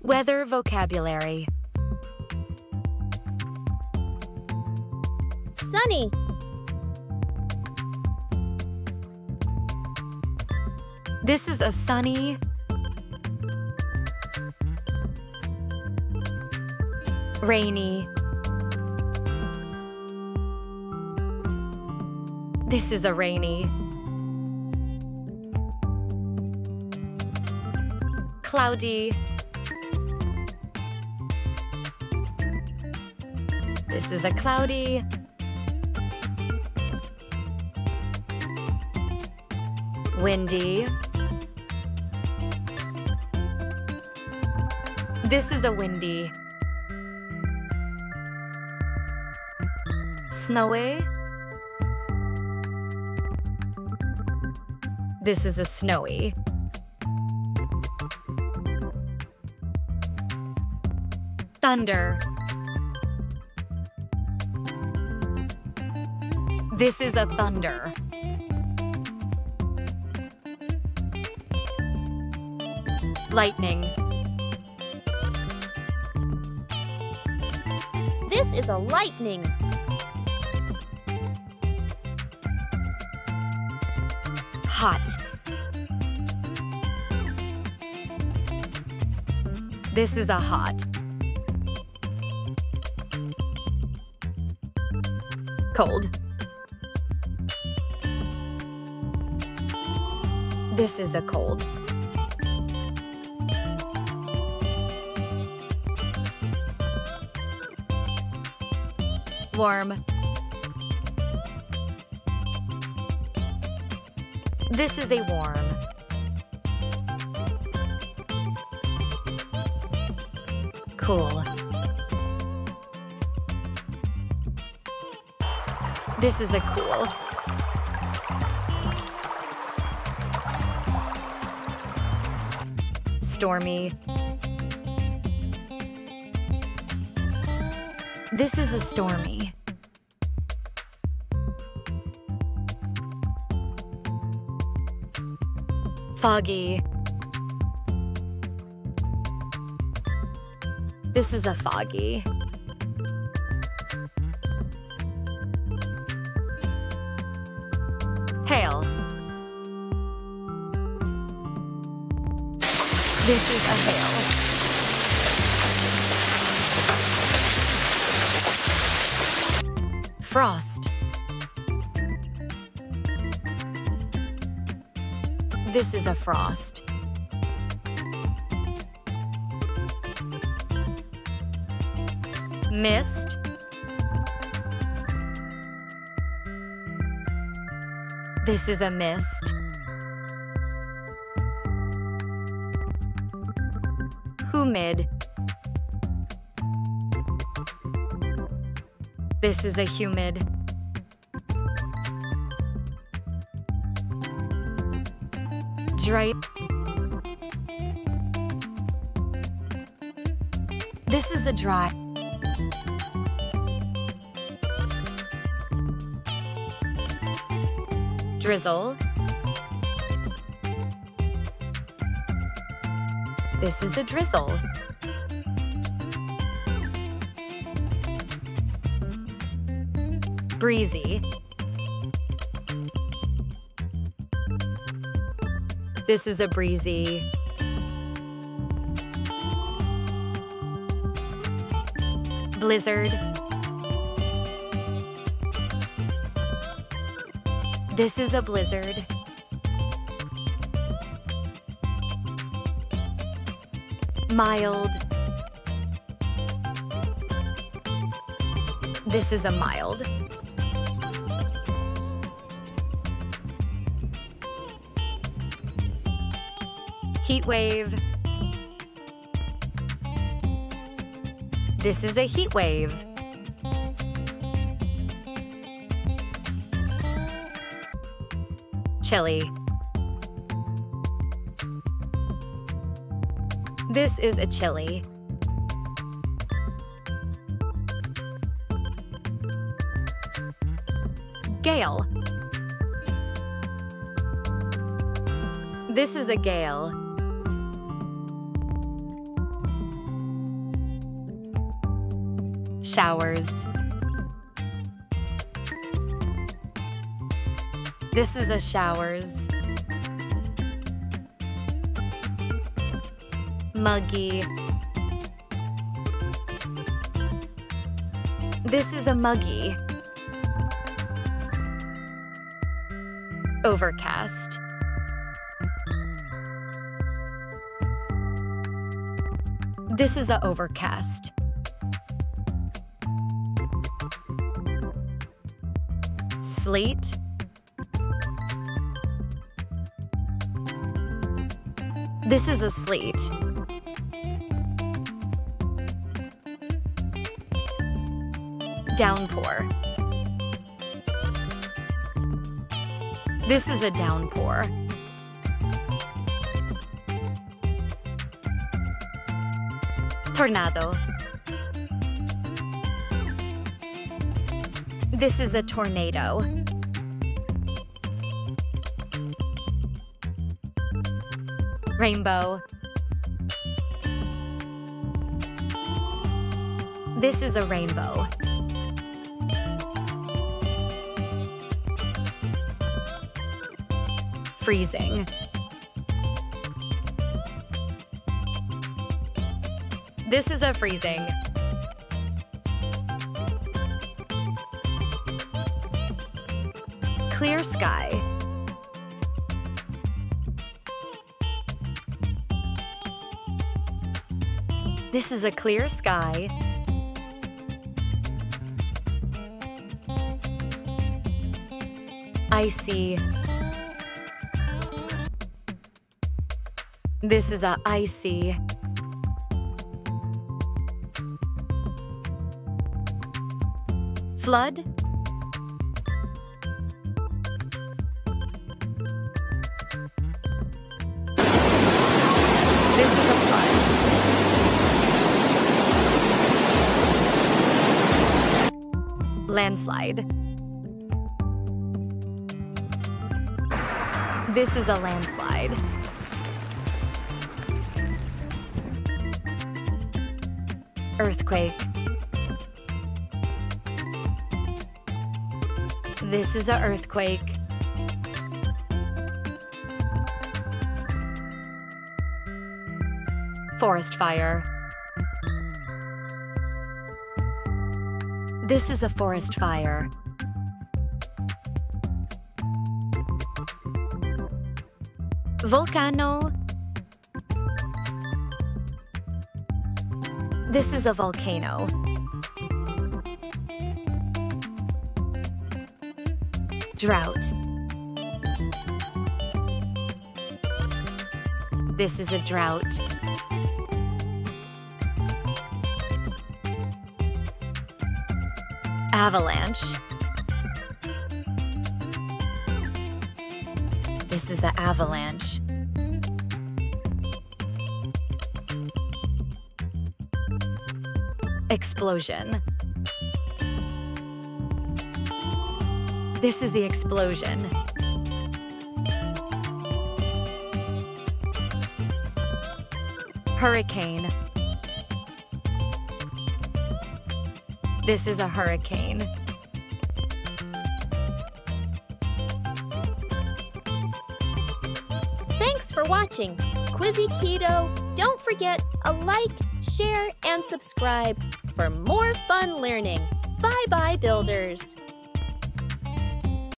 Weather vocabulary. Sunny. This is a sunny, rainy. This is a rainy, cloudy. This is a cloudy, windy. This is a windy. Snowy. This is a snowy. Thunder. This is a thunder. Lightning. This is a lightning. Hot. This is a hot. Cold. This is a cold. Warm. This is a warm. Cool. This is a cool. Stormy. This is a stormy. Foggy. This is a foggy. Hail. This is a hail. Frost. This is a frost. Mist. This is a mist. Humid. This is a humid. Dry. This is a dry. Drizzle. This is a drizzle. Breezy. This is a breezy. Blizzard. This is a blizzard. Mild. This is a mild. Heat wave. This is a heat wave. Chilly. This is a chilly. Gale. This is a gale. Showers. This is a showers. Muggy. This is a muggy. Overcast. This is a overcast. Slate. This is a slate. Downpour. This is a downpour. Tornado. This is a tornado. Rainbow. This is a rainbow. Freezing. This is a freezing. Clear sky. This is a clear sky. Icy. This is a icy. Flood. This is a flood. Landslide. This is a landslide. Earthquake. This is a earthquake. Forest fire. This is a forest fire. Volcano. This is a volcano. Drought. This is a drought. Avalanche. This is an avalanche. Explosion. This is the explosion. Hurricane. This is a hurricane. Thanks for watching Quizzy Kido. Don't forget a like, share, and subscribe for more fun learning. Bye bye, builders.